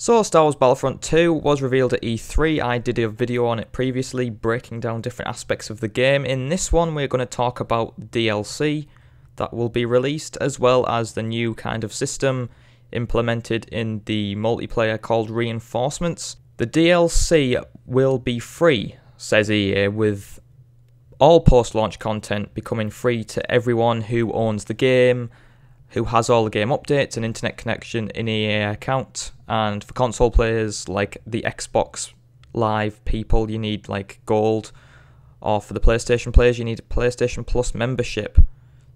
So, Star Wars Battlefront 2 was revealed at E3. I did a video on it previously, breaking down different aspects of the game. In this one, we're going to talk about DLC that will be released, as well as the new kind of system implemented in the multiplayer called Reinforcements. The DLC will be free, says EA, with all post launch content becoming free to everyone who owns the game, who has all the game updates and internet connection in EA account. And for console players like the Xbox Live people, you need like gold. Or for the PlayStation players, you need a PlayStation Plus membership.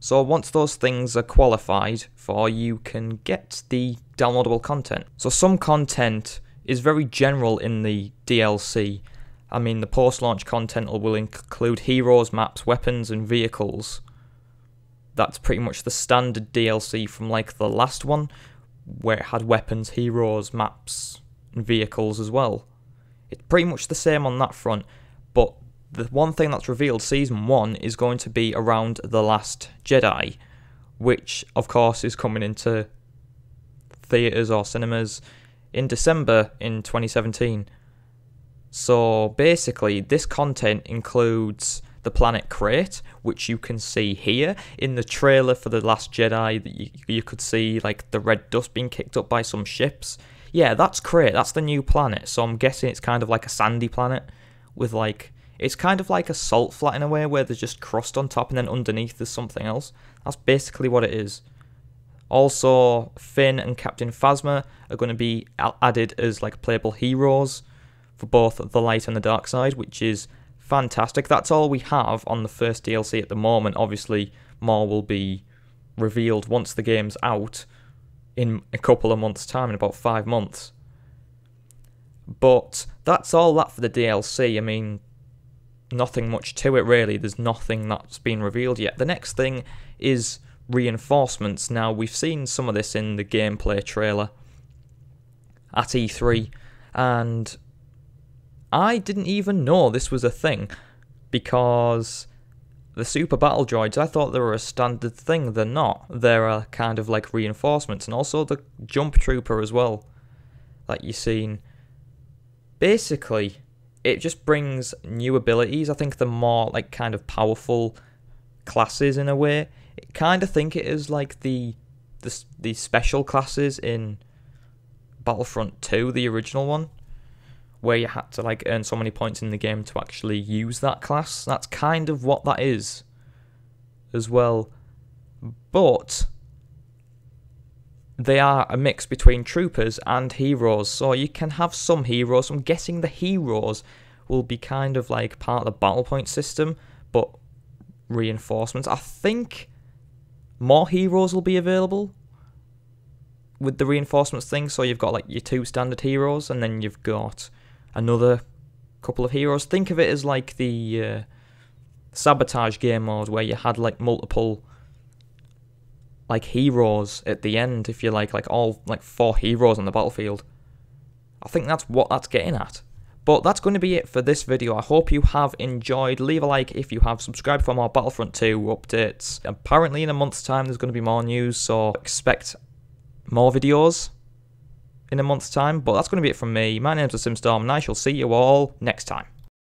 So once those things are qualified for, you can get the downloadable content. So some content is very general in the DLC. I mean, the post-launch content will include heroes, maps, weapons, and vehicles. That's pretty much the standard DLC from like the last one, where it had weapons, heroes, maps, and vehicles as well. It's pretty much the same on that front, but the one thing that's revealed season one is going to be around The Last Jedi, which of course is coming into theatres or cinemas in December in 2017. So basically, this content includes the planet Crait, which you can see here in the trailer for The Last Jedi. You, you could see like the red dust being kicked up by some ships. Yeah, that's Crait. That's the new planet. So I'm guessing it's kind of like a sandy planet with like it's kind of like a salt flat in a way where there's just crust on top and then underneath there's something else. That's basically what it is. Also, Finn and Captain Phasma are going to be added as like playable heroes for both the light and the dark side, which is fantastic. That's all we have on the first DLC at the moment. Obviously, more will be revealed once the game's out in a couple of months' time, in about five months. But that's all that for the DLC. I mean, nothing much to it really. There's nothing that's been revealed yet. The next thing is reinforcements. Now, we've seen some of this in the gameplay trailer at E3, and I didn't even know this was a thing because the super battle droids, I thought they were a standard thing. They're not. They're a kind of like reinforcements, and also the jump trooper as well that you've seen. Basically, it just brings new abilities. I think the more like kind of powerful classes in a way. Kind of think it is like the the the special classes in Battlefront 2, the original one, where you had to like earn so many points in the game to actually use that class. That's kind of what that is as well. But they are a mix between troopers and heroes. So you can have some heroes. I'm guessing the heroes will be kind of like part of the battle point system, but reinforcements. I think more heroes will be available with the reinforcements thing. So you've got like your two standard heroes, and then you've got another couple of heroes. Think of it as like the uh, sabotage game mode where you had like multiple like heroes at the end, if you like, like all like four heroes on the battlefield. I think that's what that's getting at. But that's going to be it for this video. I hope you have enjoyed. Leave a like if you have. Subscribe for more Battlefront 2 updates. Apparently in a month's time there's going to be more news, so expect more videos in a month's time. But that's going to be it from me. My name's The Simstorm, and I shall see you all next time.